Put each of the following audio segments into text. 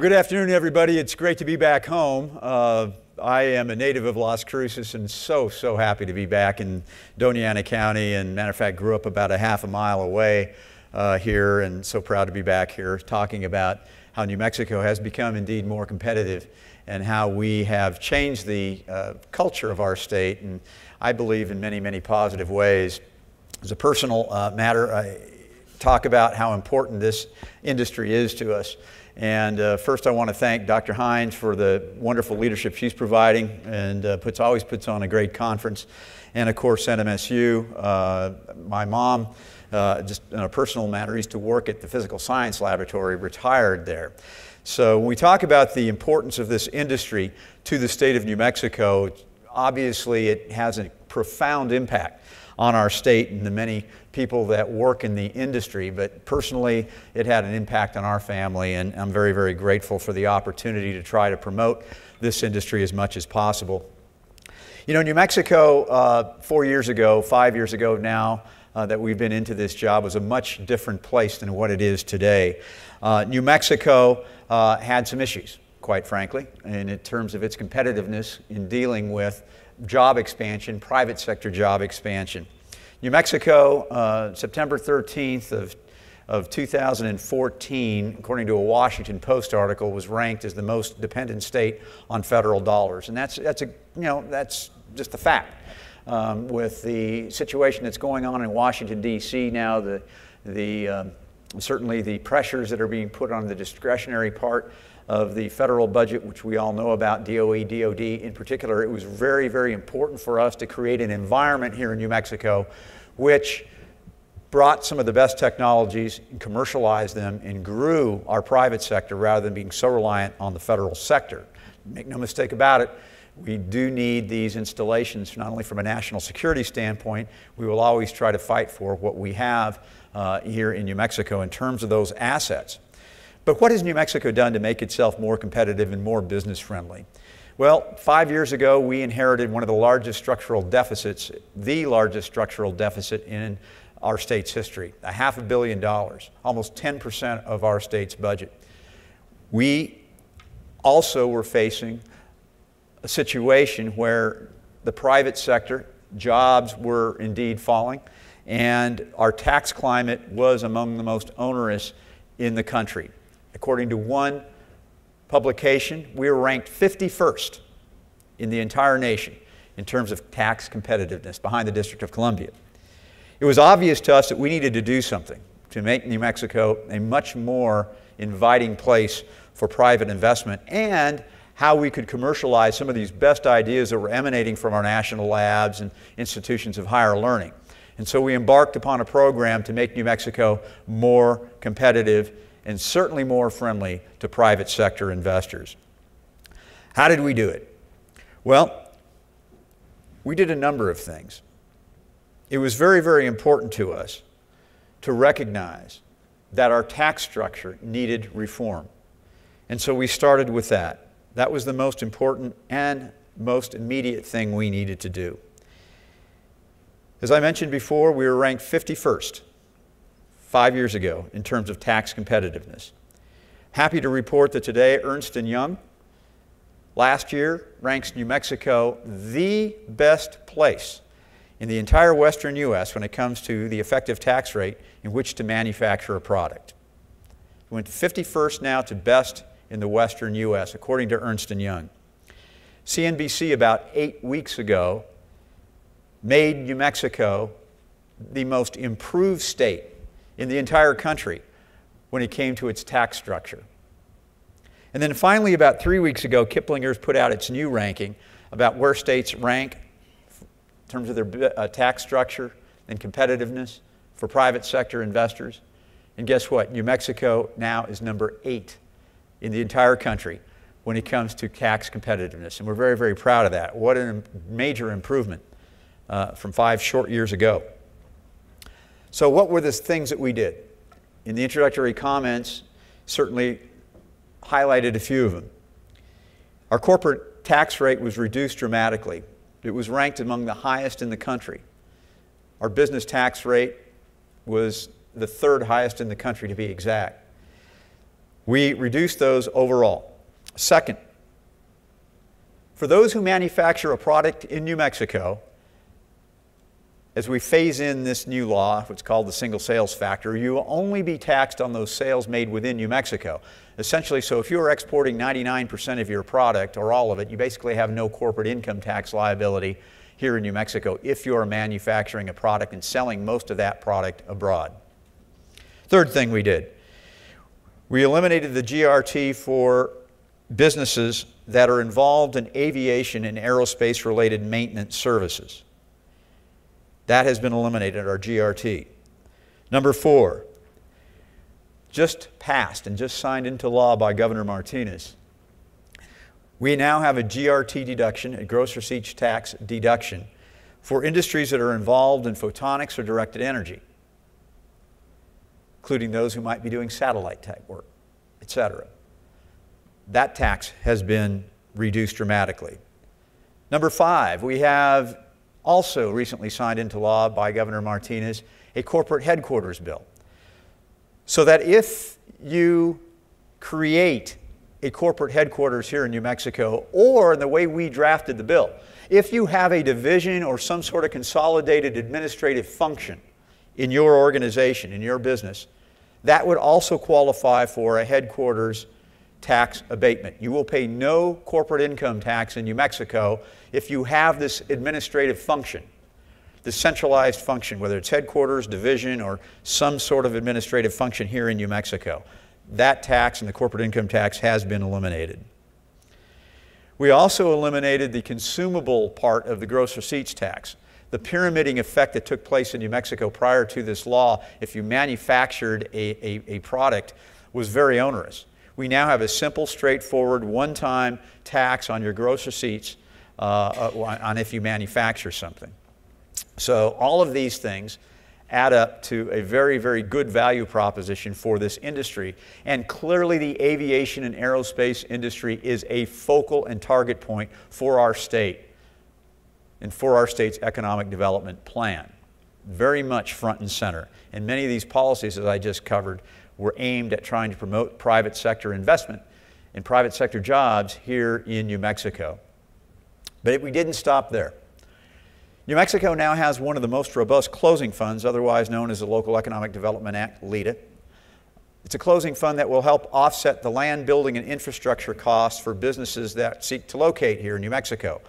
Well, good afternoon, everybody. It's great to be back home. Uh, I am a native of Las Cruces and so, so happy to be back in Doña Ana County. And matter of fact, grew up about a half a mile away uh, here and so proud to be back here talking about how New Mexico has become indeed more competitive and how we have changed the uh, culture of our state. And I believe in many, many positive ways. As a personal uh, matter, I talk about how important this industry is to us. And uh, first, I want to thank Dr. Hynes for the wonderful leadership she's providing and uh, puts, always puts on a great conference. And of course, NMSU. Uh, my mom, uh, just in a personal matter, used to work at the Physical Science Laboratory, retired there. So when we talk about the importance of this industry to the state of New Mexico, obviously it has a profound impact on our state and the many people that work in the industry. But personally, it had an impact on our family, and I'm very, very grateful for the opportunity to try to promote this industry as much as possible. You know, New Mexico, uh, four years ago, five years ago now, uh, that we've been into this job was a much different place than what it is today. Uh, New Mexico uh, had some issues, quite frankly, and in terms of its competitiveness in dealing with job expansion, private sector job expansion. New Mexico, uh, September 13th of, of 2014, according to a Washington Post article, was ranked as the most dependent state on federal dollars. And that's, that's, a, you know, that's just a fact. Um, with the situation that's going on in Washington, D.C. now, the, the, um, certainly the pressures that are being put on the discretionary part of the federal budget, which we all know about, DOE, DOD in particular, it was very, very important for us to create an environment here in New Mexico which brought some of the best technologies and commercialized them and grew our private sector rather than being so reliant on the federal sector. Make no mistake about it, we do need these installations not only from a national security standpoint, we will always try to fight for what we have uh, here in New Mexico in terms of those assets. But what has New Mexico done to make itself more competitive and more business friendly? Well, five years ago, we inherited one of the largest structural deficits, the largest structural deficit in our state's history, a half a billion dollars, almost 10% of our state's budget. We also were facing a situation where the private sector, jobs were indeed falling, and our tax climate was among the most onerous in the country. According to one publication, we were ranked 51st in the entire nation in terms of tax competitiveness behind the District of Columbia. It was obvious to us that we needed to do something to make New Mexico a much more inviting place for private investment and how we could commercialize some of these best ideas that were emanating from our national labs and institutions of higher learning. And so we embarked upon a program to make New Mexico more competitive and certainly more friendly to private sector investors. How did we do it? Well, we did a number of things. It was very, very important to us to recognize that our tax structure needed reform. And so we started with that. That was the most important and most immediate thing we needed to do. As I mentioned before, we were ranked 51st five years ago in terms of tax competitiveness. Happy to report that today Ernst & Young last year ranks New Mexico the best place in the entire western U.S. when it comes to the effective tax rate in which to manufacture a product. We went 51st now to best in the western U.S., according to Ernst & Young. CNBC about eight weeks ago made New Mexico the most improved state in the entire country when it came to its tax structure. And then finally, about three weeks ago, Kiplinger's put out its new ranking about where states rank in terms of their uh, tax structure and competitiveness for private sector investors. And guess what? New Mexico now is number eight in the entire country when it comes to tax competitiveness. And we're very, very proud of that. What a major improvement uh, from five short years ago. So, what were the things that we did? In the introductory comments, certainly highlighted a few of them. Our corporate tax rate was reduced dramatically. It was ranked among the highest in the country. Our business tax rate was the third highest in the country, to be exact. We reduced those overall. Second, for those who manufacture a product in New Mexico, as we phase in this new law, what's called the single sales factor, you will only be taxed on those sales made within New Mexico. Essentially, so if you're exporting 99% of your product or all of it, you basically have no corporate income tax liability here in New Mexico if you're manufacturing a product and selling most of that product abroad. Third thing we did, we eliminated the GRT for businesses that are involved in aviation and aerospace related maintenance services. That has been eliminated, our GRT. Number four, just passed and just signed into law by Governor Martinez. We now have a GRT deduction, a gross receipts tax deduction, for industries that are involved in photonics or directed energy, including those who might be doing satellite type work, etc. That tax has been reduced dramatically. Number five, we have also recently signed into law by Governor Martinez a corporate headquarters bill. So that if you create a corporate headquarters here in New Mexico, or in the way we drafted the bill, if you have a division or some sort of consolidated administrative function in your organization, in your business, that would also qualify for a headquarters tax abatement. You will pay no corporate income tax in New Mexico if you have this administrative function, the centralized function, whether it's headquarters, division, or some sort of administrative function here in New Mexico. That tax and the corporate income tax has been eliminated. We also eliminated the consumable part of the gross receipts tax. The pyramiding effect that took place in New Mexico prior to this law, if you manufactured a, a, a product, was very onerous. We now have a simple, straightforward, one time tax on your gross receipts uh, uh, on if you manufacture something. So, all of these things add up to a very, very good value proposition for this industry. And clearly, the aviation and aerospace industry is a focal and target point for our state and for our state's economic development plan. Very much front and center. And many of these policies, as I just covered, were aimed at trying to promote private sector investment and private sector jobs here in New Mexico. But we didn't stop there. New Mexico now has one of the most robust closing funds, otherwise known as the Local Economic Development Act, LEDA. It's a closing fund that will help offset the land building and infrastructure costs for businesses that seek to locate here in New Mexico.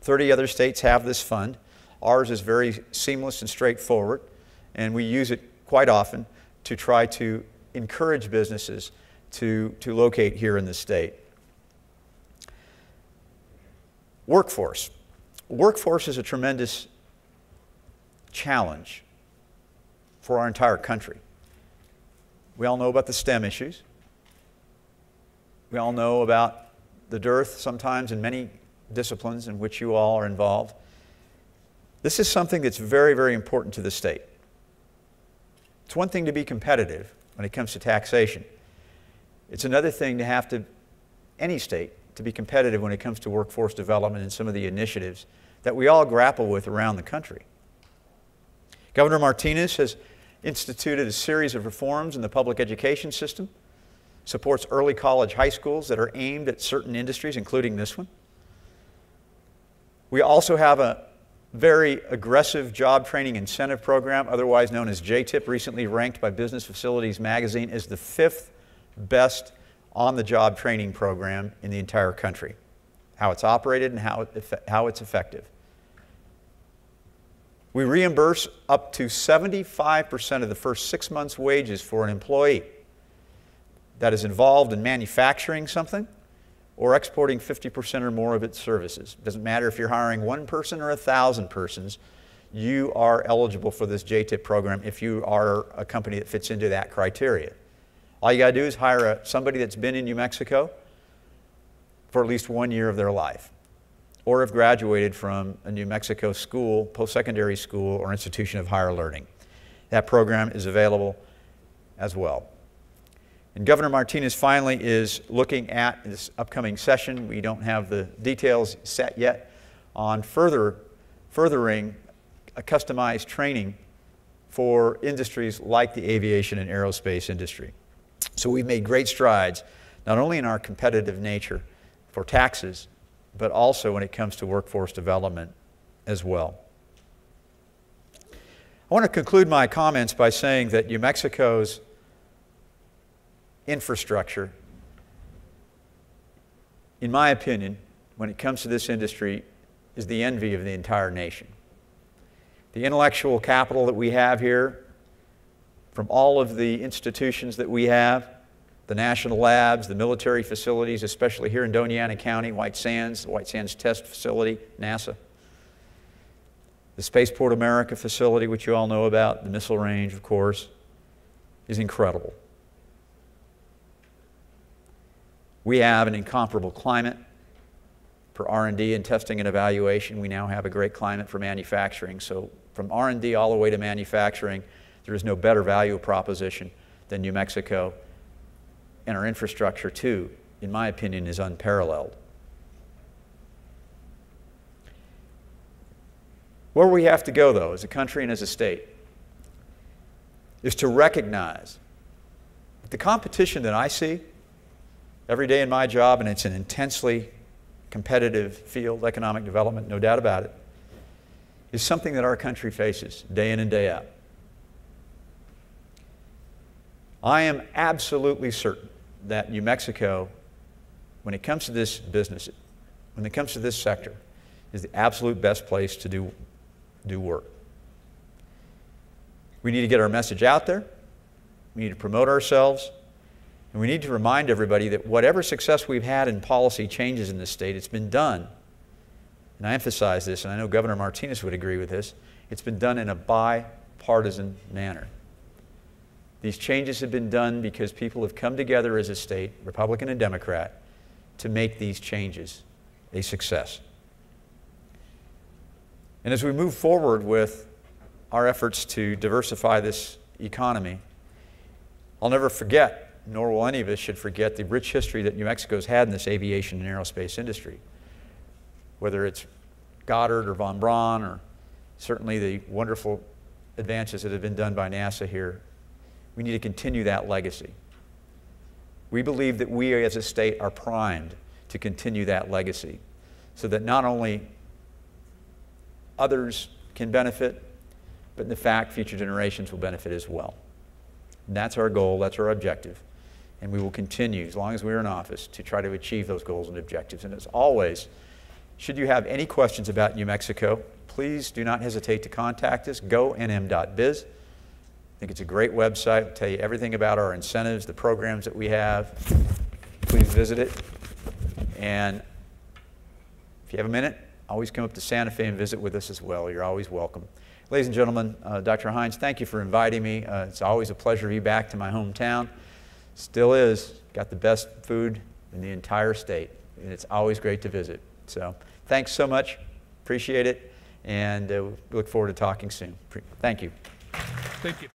30 other states have this fund. Ours is very seamless and straightforward, and we use it quite often to try to encourage businesses to, to locate here in the state. Workforce. Workforce is a tremendous challenge for our entire country. We all know about the STEM issues. We all know about the dearth sometimes in many disciplines in which you all are involved. This is something that's very, very important to the state. It's one thing to be competitive, when it comes to taxation. It's another thing to have to, any state, to be competitive when it comes to workforce development and some of the initiatives that we all grapple with around the country. Governor Martinez has instituted a series of reforms in the public education system, supports early college high schools that are aimed at certain industries, including this one. We also have a very aggressive job training incentive program, otherwise known as JTIP, recently ranked by Business Facilities Magazine as the fifth best on the job training program in the entire country. How it's operated and how, it, how it's effective. We reimburse up to 75% of the first six months' wages for an employee that is involved in manufacturing something or exporting 50% or more of its services. Doesn't matter if you're hiring one person or a thousand persons, you are eligible for this JTIP program if you are a company that fits into that criteria. All you got to do is hire a, somebody that's been in New Mexico for at least one year of their life or have graduated from a New Mexico school, post secondary school, or institution of higher learning. That program is available as well. And Governor Martinez finally is looking at this upcoming session. We don't have the details set yet on further, furthering a customized training for industries like the aviation and aerospace industry. So we've made great strides, not only in our competitive nature for taxes, but also when it comes to workforce development as well. I want to conclude my comments by saying that New Mexico's infrastructure, in my opinion, when it comes to this industry, is the envy of the entire nation. The intellectual capital that we have here, from all of the institutions that we have, the national labs, the military facilities, especially here in Doña Ana County, White Sands, the White Sands Test Facility, NASA, the Spaceport America facility, which you all know about, the missile range, of course, is incredible. We have an incomparable climate for R&D and testing and evaluation. We now have a great climate for manufacturing. So from R&D all the way to manufacturing, there is no better value proposition than New Mexico. And our infrastructure, too, in my opinion, is unparalleled. Where we have to go, though, as a country and as a state, is to recognize the competition that I see every day in my job, and it's an intensely competitive field, economic development, no doubt about it, is something that our country faces day in and day out. I am absolutely certain that New Mexico, when it comes to this business, when it comes to this sector, is the absolute best place to do, do work. We need to get our message out there. We need to promote ourselves. And we need to remind everybody that whatever success we've had in policy changes in this state, it's been done. And I emphasize this, and I know Governor Martinez would agree with this, it's been done in a bipartisan manner. These changes have been done because people have come together as a state, Republican and Democrat, to make these changes a success. And as we move forward with our efforts to diversify this economy, I'll never forget nor will any of us should forget the rich history that New Mexico's had in this aviation and aerospace industry. Whether it's Goddard or von Braun or certainly the wonderful advances that have been done by NASA here, we need to continue that legacy. We believe that we as a state are primed to continue that legacy so that not only others can benefit, but in fact, future generations will benefit as well. And that's our goal, that's our objective and we will continue, as long as we're in office, to try to achieve those goals and objectives. And as always, should you have any questions about New Mexico, please do not hesitate to contact us, gonm.biz. I think it's a great website. It'll tell you everything about our incentives, the programs that we have. Please visit it. And if you have a minute, always come up to Santa Fe and visit with us as well. You're always welcome. Ladies and gentlemen, uh, Dr. Hynes, thank you for inviting me. Uh, it's always a pleasure to be back to my hometown. Still is. Got the best food in the entire state. And it's always great to visit. So thanks so much. Appreciate it. And uh, look forward to talking soon. Thank you. Thank you.